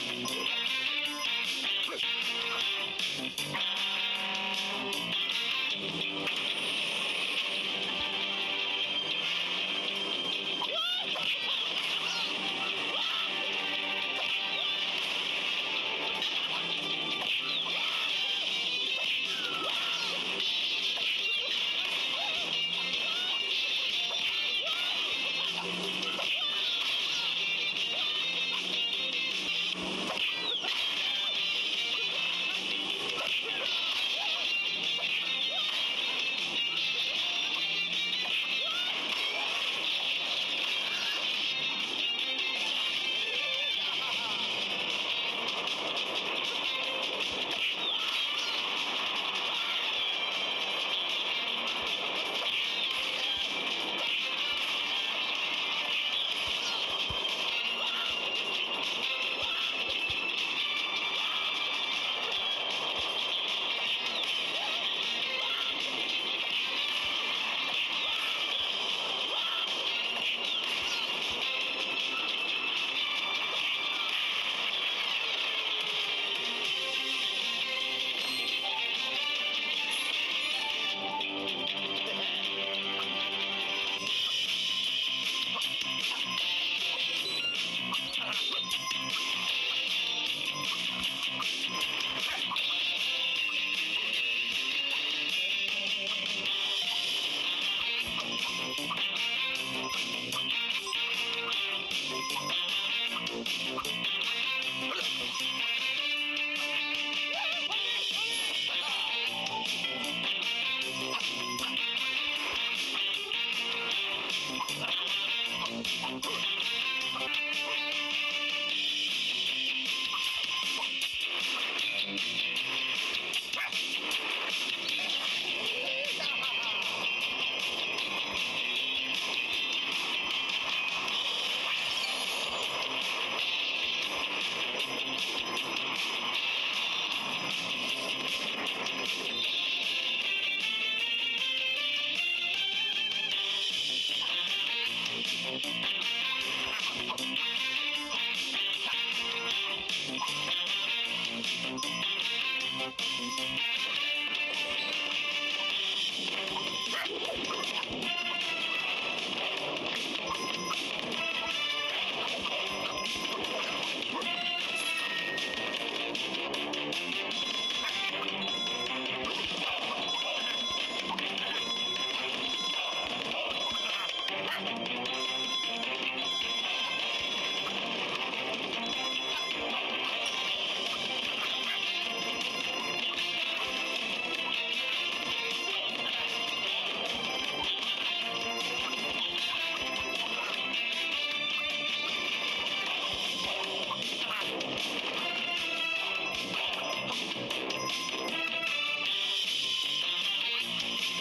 Thank you.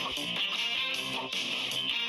どうぞ。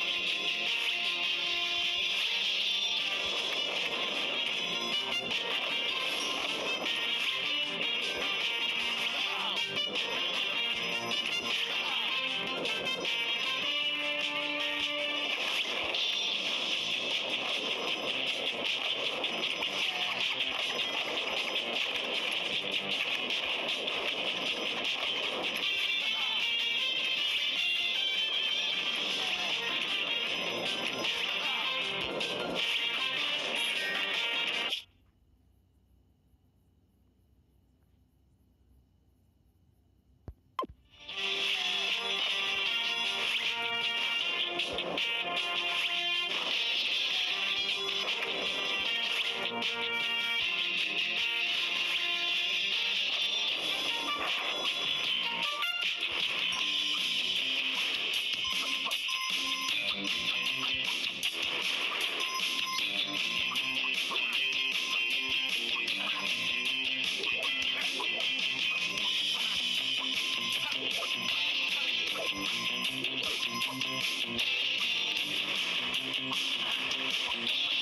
Thank you.